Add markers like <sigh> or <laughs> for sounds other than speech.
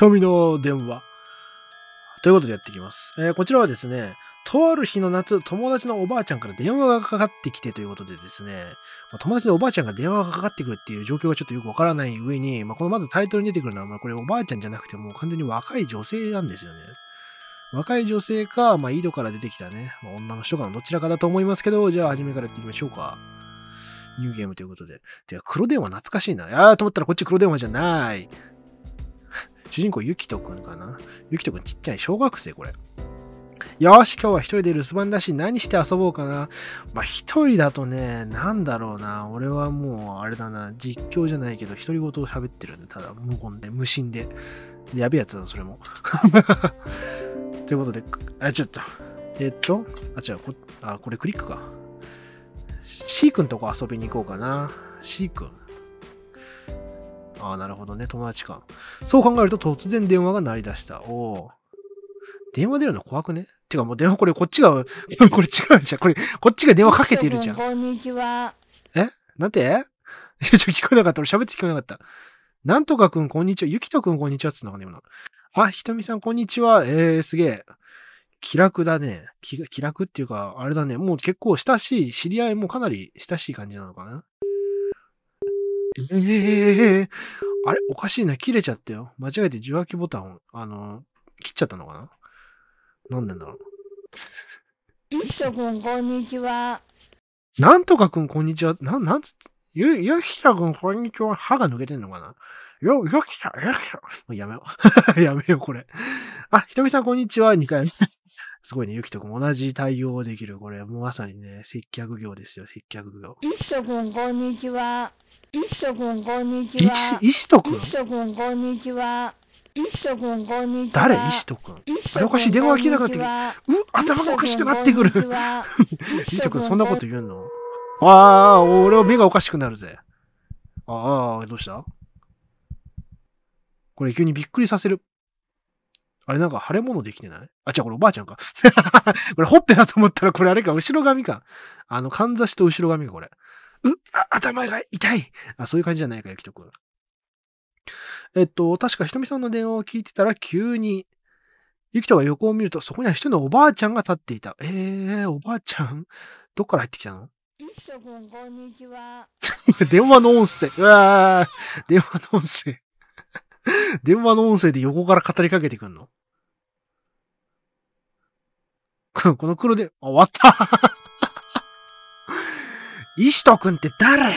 瞳の電話。ということでやっていきます。えーこちらはですね、とある日の夏、友達のおばあちゃんから電話がかかってきてということでですね、まあ友達のおばあちゃんが電話がかかってくるっていう状況がちょっとよくわからない上に、まあ、このまずタイトルに出てくるのは、まあ、これおばあちゃんじゃなくてもう完全に若い女性なんですよね。若い女性か、まあ、井戸から出てきたね、まあ、女の人かのどちらかだと思いますけど、じゃあ初めからやっていきましょうか。ニューゲームということで。てか、黒電話懐かしいな。あーと思ったらこっち黒電話じゃない。主人公、ゆきとくんかな？ゆきとくんちっちゃい小学生これ。よし、今日は一人で留守番だし、何して遊ぼうかな？まあ、一人だとね、なんだろうな。俺はもう、あれだな、実況じゃないけど、独り言を喋ってるんで、ただ、無言で、無心で。やべえやつだ、それも。<laughs> ということで、あ、ちょっと。えっと、あ、違う、こ、あ、これクリックか。シー君とこ遊びに行こうかな。シー君。ああ、なるほどね。友達か。そう考えると突然電話が鳴り出した。おお。電話出るの怖くね？てかもう電話これこっちが、<laughs> これ違うじゃん。これ、こっちが電話かけてるじゃん。こんにちは。なんて？い <laughs> やちょ、聞こえなかった。俺喋って聞こえなかった。なんとかくん、こんにちは。ゆきとくん、こんにちは。っつうのかね、今の。あ、ひとみさん、こんにちは。えー、すげえ。気楽だね。気気楽っていうか、あれだね。もう結構親しい、知り合いもかなり親しい感じなのかな。えー、あれ？おかしいな。切れちゃったよ。間違えて受話器ボタンを、あの、切っちゃったのかな？なんでだろう？いっしょくん、こんにちは。なんとかくん、こんにちは。なん、なんつっゆ、ゆきたくん、こんにちは。歯が抜けてんのかな？よ、よきた、よきた。もうやめよう。<laughs> やめよう、これ。あ、ひとみさん、こんにちは。2回目。すごいね、ゆきとくん、同じ対応できる。これ、もうまさにね、接客業ですよ、接客業。いっしょくん、こんにちは。いっしょくん、こんにちは、。いしとくんいっしょくん、こんにちは。いっしょくん、こんにちは。誰？いしとくんいっしょくんあれおかしい電話が切れなかったけどう、頭がおかしくなってくる。いしとくん、そんなこと言うの？ああ、俺は目がおかしくなるぜ。ああ、どうした？これ急にびっくりさせる。あれなんか腫れ物できてない？あ、違う、これおばあちゃんか。<laughs> これほっぺだと思ったらこれあれか、後ろ髪か。あの、かんざしと後ろ髪か、これ。う、あ、頭が痛い。あ、そういう感じじゃないか、ゆきとくん。えっと、確かひとみさんの電話を聞いてたら急に、ゆきとが横を見ると、そこには一人のおばあちゃんが立っていた。えー、おばあちゃん？どっから入ってきたの？いっしょくん、こんにちは。<laughs> 電話の音声。うわー電話の音声。<laughs> 電話の音声で横から語りかけてくんの？この黒で、終わった。<laughs> 石戸くんって誰？